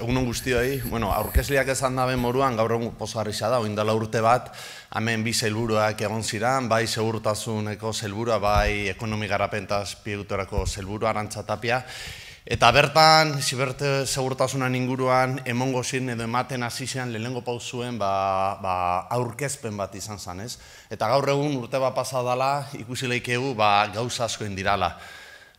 egunon guztioi, bueno, aurkezliak esan dabe moruan, gaur egun pozgarrisa da, oindala urte bat, hemen bi zelburuak egon ziran, bai segurtasuneko zelburua, bai ekonomi garapentaz pieutorako zelburua, arantzatapia, Eta bertan, ziberte segurtasunan inguruan, emongo ziren edo ematen hasi zean lehenengo pauzuen ba, ba, aurkezpen bat izan zen, ez? Eta gaur egun urte bat pasadala, ikusi leikegu ba, gauza asko indirala.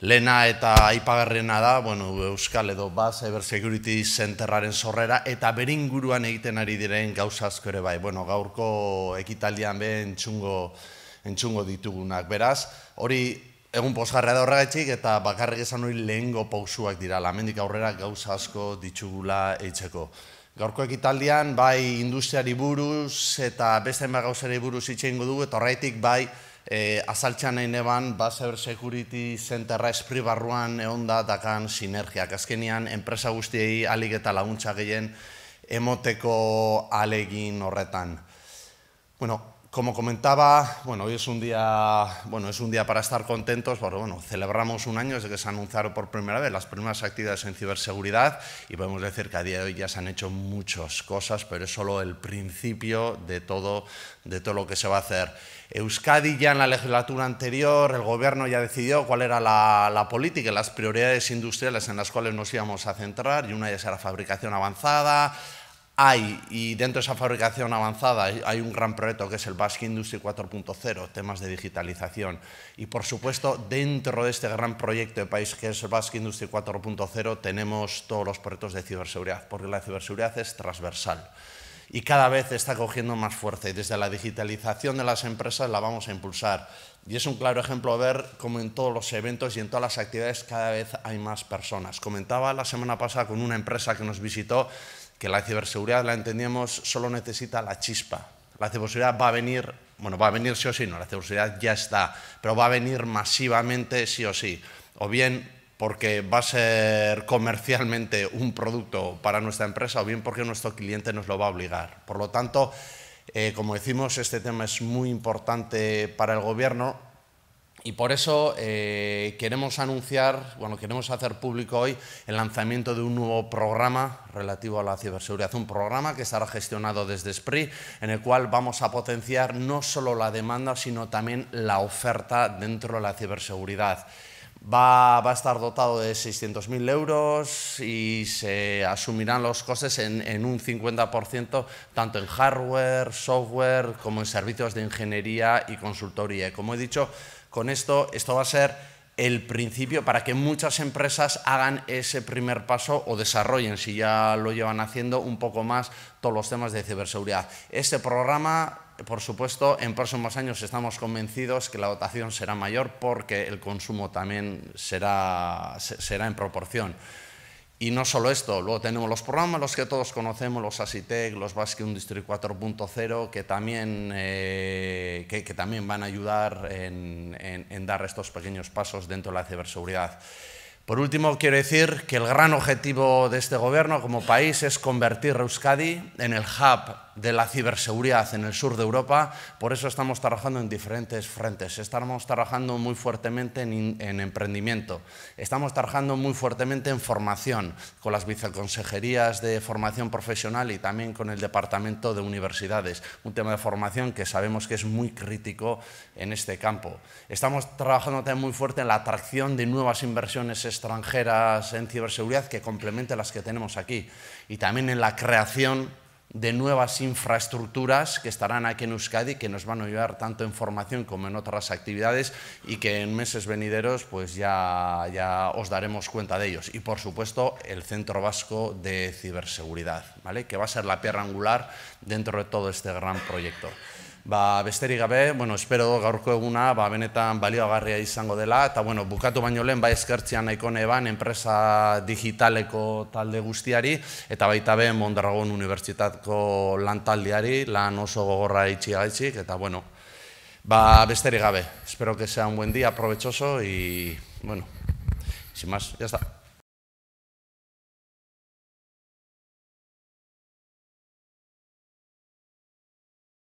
Lena eta aipagarriena da, bueno, Euskal edo ba, Cyber Security Centerraren sorrera, eta berin egiten ari diren gauza asko ere bai. Bueno, gaurko ekitaldian be entzungo, entzungo ditugunak. Beraz, hori egun posgarra da horregatik eta bakarrik esan hori lehengo pausuak dira. Lamendik aurrera gauza asko ditugula eitzeko. Gaurko ekitaldian, bai industriari buruz eta beste gauzari buruz itxeingo dugu, eta horretik bai e, azaltxan nahi neban, ba, Cyber Security Centerra espri barruan egon da dakan sinergiak. Azkenian, enpresa guztiei alik eta laguntza gehien emoteko alegin horretan. Bueno, como comentaba, bueno, hoy es un día, bueno, es un día para estar contentos, porque bueno, celebramos un año desde que se anunciaron por primera vez las primeras actividades en ciberseguridad y podemos decir que a día de hoy ya se han hecho muchas cosas, pero es solo el principio de todo, de todo lo que se va a hacer. Euskadi ya en la legislatura anterior, el gobierno ya decidió cuál era la, la política y las prioridades industriales en las cuales nos íbamos a centrar, y una ellas era fabricación avanzada, hay, y dentro de esa fabricación avanzada, hay un gran proyecto que es el Basque Industry 4.0, temas de digitalización. Y por supuesto, dentro de este gran proyecto de país que es el Basque Industry 4.0, tenemos todos los proyectos de ciberseguridad, porque la ciberseguridad es transversal y cada vez está cogiendo más fuerza y desde la digitalización de las empresas la vamos a impulsar. Y es un claro ejemplo ver cómo en todos los eventos y en todas las actividades cada vez hay más personas. Comentaba la semana pasada con una empresa que nos visitó que la ciberseguridad la entendíamos solo necesita la chispa. La ciberseguridad va a venir, bueno, va a venir sí o sí, no, la ciberseguridad ya está, pero va a venir masivamente sí o sí. O bien porque va a ser comercialmente un producto para nuestra empresa o bien porque nuestro cliente nos lo va a obligar. Por lo tanto, eh, como decimos, este tema es muy importante para el Gobierno y por eso eh, queremos anunciar, bueno, queremos hacer público hoy el lanzamiento de un nuevo programa relativo a la ciberseguridad, un programa que estará gestionado desde SPRI, en el cual vamos a potenciar no solo la demanda, sino también la oferta dentro de la ciberseguridad. Va, a estar dotado de 600.000 euros y se asumirán los costes en, en un 50%, tanto en hardware, software, como en servicios de ingeniería y consultoría. Como he dicho, con esto, esto va a ser el principio para que muchas empresas hagan ese primer paso o desarrollen, si ya lo llevan haciendo, un poco más todos los temas de ciberseguridad. Este programa por supuesto, en próximos años estamos convencidos que la dotación será mayor porque el consumo también será, será en proporción. Y no solo esto, luego tenemos los programas, los que todos conocemos, los ASITEC, los Basque Industry 4.0, que, también, eh, que, también van a ayudar en, en dar estos pequeños pasos dentro de la ciberseguridad. Por último, quiero decir que el gran objetivo de este gobierno como país es convertir Euskadi en el hub de la ciberseguridad en el sur de Europa. Por eso estamos trabajando en diferentes frentes. Estamos trabajando muy fuertemente en, en emprendimiento. Estamos trabajando muy fuertemente en formación, con las viceconsejerías de formación profesional y también con el Departamento de Universidades. Un tema de formación que sabemos que es muy crítico en este campo. Estamos trabajando también muy fuerte en la atracción de nuevas inversiones extranjeras en ciberseguridad que complementen las que tenemos aquí. Y también en la creación de nuevas infraestructuras que estarán aquí en Euskadi, que nos van a ayudar tanto en formación como en otras actividades y que en meses venideros pues ya, ya os daremos cuenta de ellos. Y por supuesto el Centro Vasco de Ciberseguridad, ¿vale? que va a ser la piedra angular dentro de todo este gran proyecto. Ba, besterik gabe, bueno, espero gaurko eguna ba, benetan balioagarria izango dela, eta bueno, bukatu baino lehen, ba, eskertzean nahiko neban, enpresa digitaleko talde guztiari, eta baita be, Mondragon Unibertsitatko lantaldiari, lan oso gogorra itxi gaitxik, eta bueno, ba, besterik gabe, espero que sea un buen día, provechoso, y bueno, sin más, ya está.